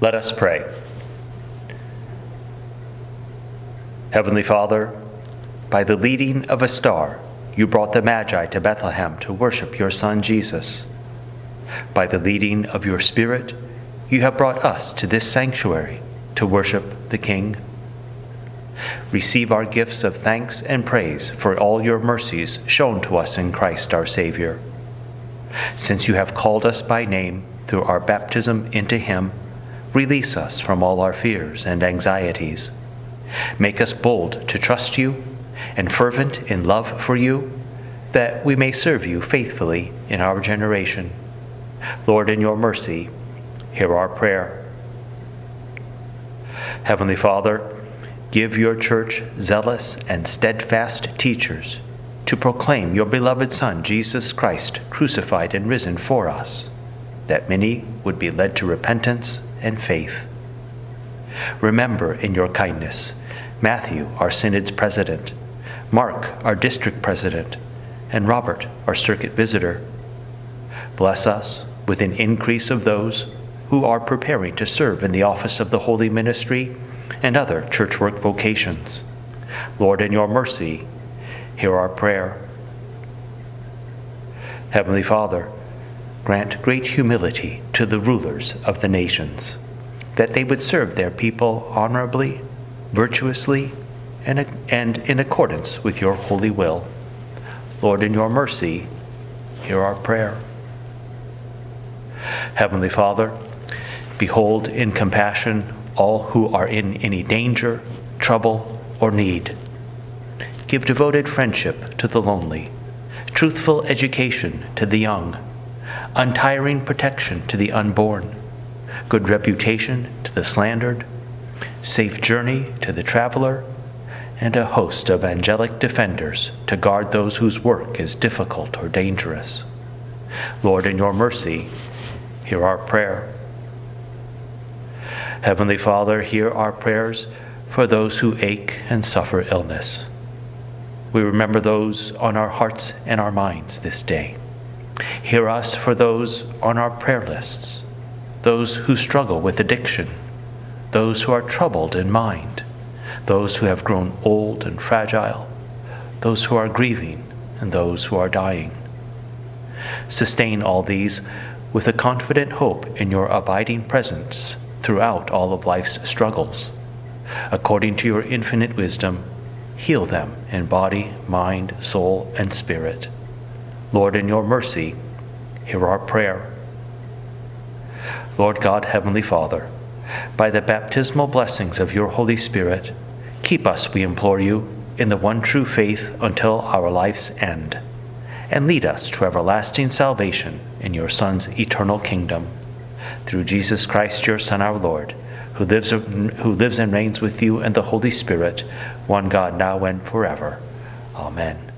Let us pray. Heavenly Father, by the leading of a star, you brought the Magi to Bethlehem to worship your Son Jesus. By the leading of your Spirit, you have brought us to this sanctuary to worship the King. Receive our gifts of thanks and praise for all your mercies shown to us in Christ our Savior. Since you have called us by name through our baptism into Him, release us from all our fears and anxieties. Make us bold to trust you and fervent in love for you, that we may serve you faithfully in our generation. Lord, in your mercy, hear our prayer. Heavenly Father, give your church zealous and steadfast teachers to proclaim your beloved Son, Jesus Christ, crucified and risen for us, that many would be led to repentance and faith. Remember in your kindness Matthew, our synod's president, Mark, our district president, and Robert, our circuit visitor. Bless us with an increase of those who are preparing to serve in the office of the holy ministry and other church work vocations. Lord, in your mercy, hear our prayer. Heavenly Father, grant great humility to the rulers of the nations, that they would serve their people honorably, virtuously, and, and in accordance with your holy will. Lord, in your mercy, hear our prayer. Heavenly Father, behold in compassion all who are in any danger, trouble, or need. Give devoted friendship to the lonely, truthful education to the young, untiring protection to the unborn, good reputation to the slandered, safe journey to the traveler, and a host of angelic defenders to guard those whose work is difficult or dangerous. Lord, in your mercy, hear our prayer. Heavenly Father, hear our prayers for those who ache and suffer illness. We remember those on our hearts and our minds this day. Hear us for those on our prayer lists, those who struggle with addiction, those who are troubled in mind, those who have grown old and fragile, those who are grieving, and those who are dying. Sustain all these with a confident hope in your abiding presence throughout all of life's struggles. According to your infinite wisdom, heal them in body, mind, soul, and spirit. Lord, in your mercy, hear our prayer. Lord God, Heavenly Father, by the baptismal blessings of your Holy Spirit, keep us, we implore you, in the one true faith until our life's end, and lead us to everlasting salvation in your Son's eternal kingdom through Jesus Christ, your Son, our Lord, who lives, who lives and reigns with you and the Holy Spirit, one God, now and forever. Amen.